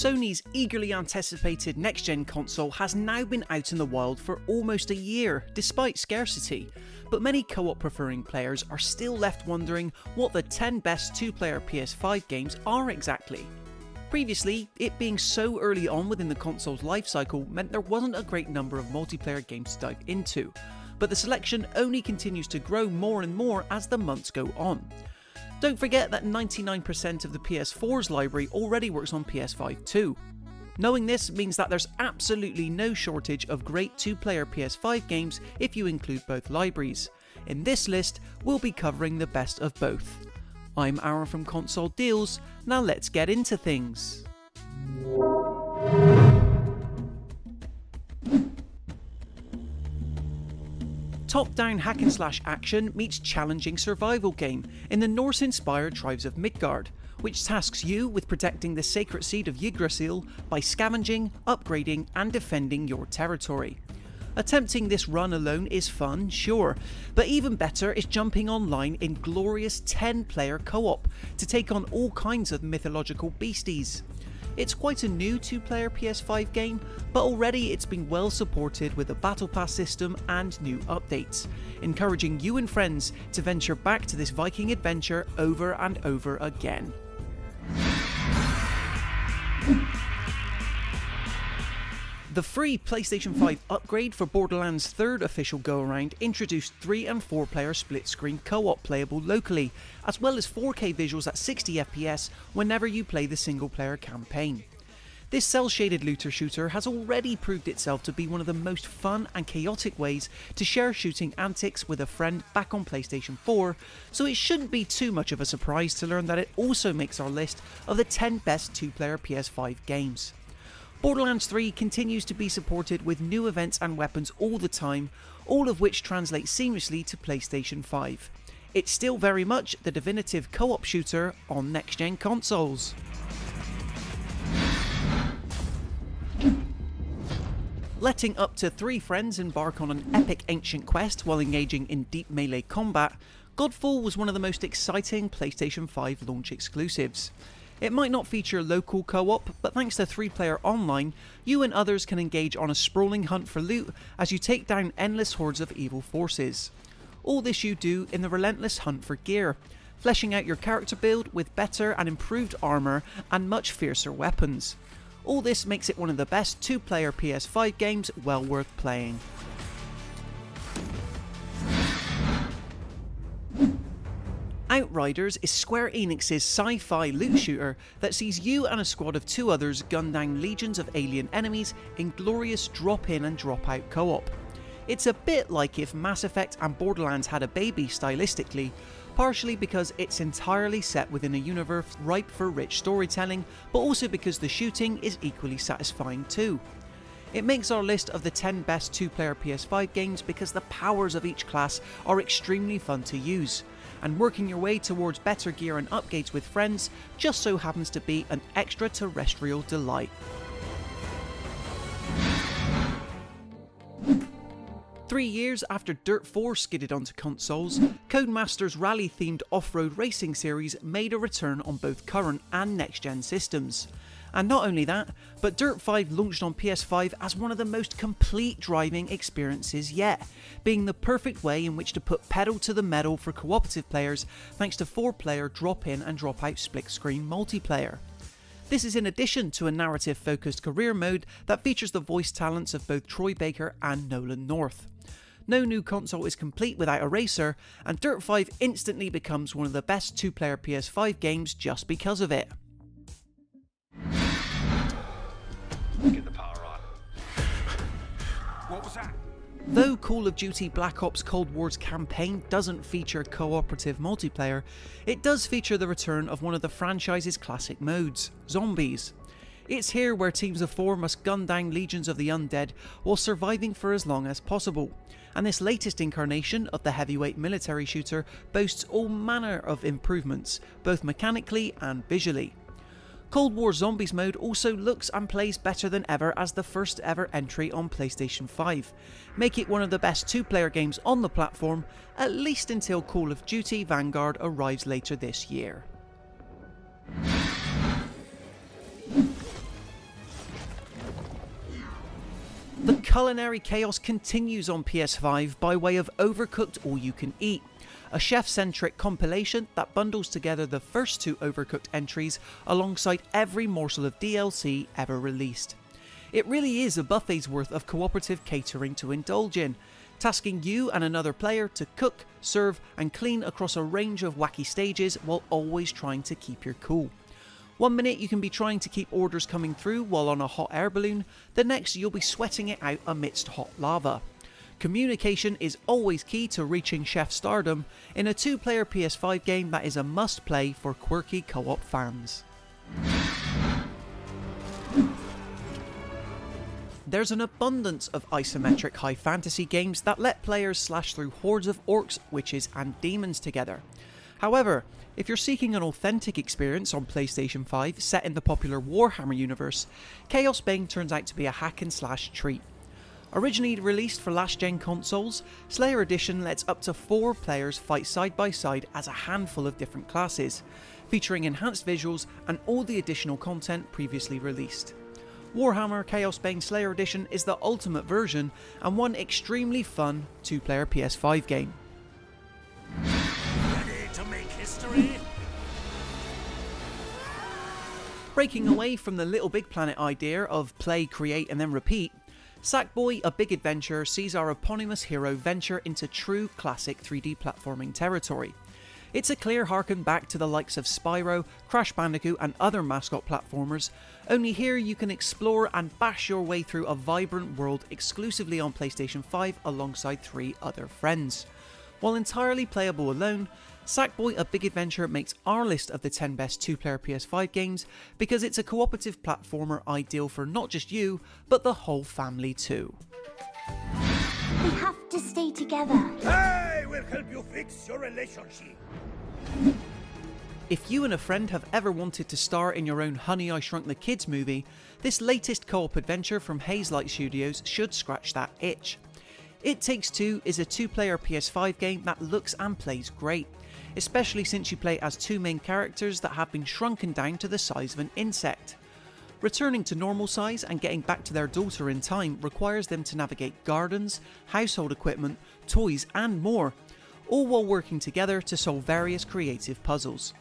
Sony's eagerly anticipated next gen console has now been out in the wild for almost a year, despite scarcity. But many co op preferring players are still left wondering what the 10 best two player PS5 games are exactly. Previously, it being so early on within the console's lifecycle meant there wasn't a great number of multiplayer games to dive into, but the selection only continues to grow more and more as the months go on. Don't forget that 99% of the PS4's library already works on PS5 too. Knowing this means that there's absolutely no shortage of great two player PS5 games if you include both libraries. In this list, we'll be covering the best of both. I'm Aaron from Console Deals, now let's get into things. Top down hack and slash action meets challenging survival game in the Norse inspired Tribes of Midgard, which tasks you with protecting the sacred seed of Yggdrasil by scavenging, upgrading, and defending your territory. Attempting this run alone is fun, sure, but even better is jumping online in glorious 10 player co op to take on all kinds of mythological beasties. It's quite a new two player PS5 game, but already it's been well supported with a Battle Pass system and new updates, encouraging you and friends to venture back to this Viking adventure over and over again. The free PlayStation 5 upgrade for Borderlands' third official go around introduced 3 and 4 player split screen co op playable locally, as well as 4K visuals at 60 FPS whenever you play the single player campaign. This cel shaded looter shooter has already proved itself to be one of the most fun and chaotic ways to share shooting antics with a friend back on PlayStation 4, so it shouldn't be too much of a surprise to learn that it also makes our list of the 10 best two player PS5 games. Borderlands 3 continues to be supported with new events and weapons all the time, all of which translate seamlessly to PlayStation 5. It's still very much the definitive co op shooter on next gen consoles. Letting up to three friends embark on an epic ancient quest while engaging in deep melee combat, Godfall was one of the most exciting PlayStation 5 launch exclusives. It might not feature local co op, but thanks to 3 player online, you and others can engage on a sprawling hunt for loot as you take down endless hordes of evil forces. All this you do in the relentless hunt for gear, fleshing out your character build with better and improved armour and much fiercer weapons. All this makes it one of the best two player PS5 games well worth playing. Outriders is Square Enix's sci fi loot shooter that sees you and a squad of two others gun down legions of alien enemies in glorious drop in and drop out co op. It's a bit like if Mass Effect and Borderlands had a baby stylistically, partially because it's entirely set within a universe ripe for rich storytelling, but also because the shooting is equally satisfying too. It makes our list of the 10 best two player PS5 games because the powers of each class are extremely fun to use and working your way towards better gear and upgrades with friends just so happens to be an extraterrestrial delight. Three years after Dirt 4 skidded onto consoles, Codemasters rally themed off road racing series made a return on both current and next gen systems. And not only that, but Dirt 5 launched on PS5 as one of the most complete driving experiences yet, being the perfect way in which to put pedal to the metal for cooperative players thanks to 4 player drop in and drop out split screen multiplayer. This is in addition to a narrative focused career mode that features the voice talents of both Troy Baker and Nolan North. No new console is complete without a racer, and Dirt 5 instantly becomes one of the best two player PS5 games just because of it. Though Call of Duty Black Ops Cold War's campaign doesn't feature cooperative multiplayer, it does feature the return of one of the franchise's classic modes, Zombies. It's here where teams of four must gun down legions of the undead while surviving for as long as possible. And this latest incarnation of the heavyweight military shooter boasts all manner of improvements, both mechanically and visually. Cold War Zombies mode also looks and plays better than ever as the first ever entry on PlayStation 5, make it one of the best two player games on the platform, at least until Call of Duty Vanguard arrives later this year. The culinary chaos continues on PS5 by way of Overcooked All You Can Eat, a chef centric compilation that bundles together the first two Overcooked entries alongside every morsel of DLC ever released. It really is a buffet's worth of cooperative catering to indulge in, tasking you and another player to cook, serve, and clean across a range of wacky stages while always trying to keep your cool. One minute you can be trying to keep orders coming through while on a hot air balloon, the next you'll be sweating it out amidst hot lava. Communication is always key to reaching chef stardom in a two player PS5 game that is a must play for quirky co op fans. There's an abundance of isometric high fantasy games that let players slash through hordes of orcs, witches, and demons together. However, if you're seeking an authentic experience on PlayStation 5 set in the popular Warhammer universe, Chaos Bane turns out to be a hack and slash treat. Originally released for last gen consoles, Slayer Edition lets up to four players fight side by side as a handful of different classes, featuring enhanced visuals and all the additional content previously released. Warhammer Chaos Bane Slayer Edition is the ultimate version and one extremely fun two player PS5 game. Breaking away from the Little Big Planet idea of play, create, and then repeat, Sackboy A Big Adventure sees our eponymous hero venture into true classic 3D platforming territory. It's a clear harken back to the likes of Spyro, Crash Bandicoot, and other mascot platformers, only here you can explore and bash your way through a vibrant world exclusively on PlayStation 5 alongside three other friends. While entirely playable alone, Sackboy A Big Adventure makes our list of the 10 best two player PS5 games because it's a cooperative platformer ideal for not just you, but the whole family too. We have to stay together. I will help you fix your relationship. If you and a friend have ever wanted to star in your own Honey I Shrunk the Kids movie, this latest co op adventure from Hazelight Studios should scratch that itch. It Takes Two is a two player PS5 game that looks and plays great, especially since you play as two main characters that have been shrunken down to the size of an insect. Returning to normal size and getting back to their daughter in time requires them to navigate gardens, household equipment, toys, and more, all while working together to solve various creative puzzles.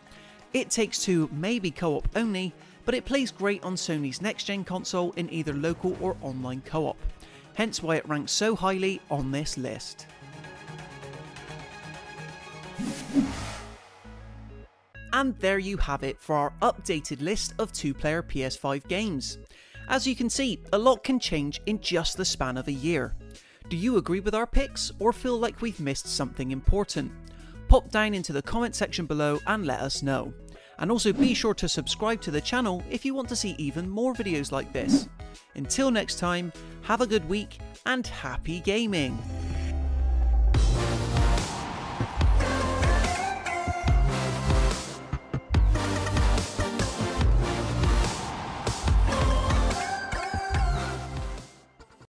It Takes Two may be co op only, but it plays great on Sony's next gen console in either local or online co op hence why it ranks so highly on this list. And there you have it for our updated list of two player PS5 games. As you can see, a lot can change in just the span of a year. Do you agree with our picks or feel like we've missed something important? Pop down into the comment section below and let us know. And also be sure to subscribe to the channel if you want to see even more videos like this. Until next time, have a good week and happy gaming!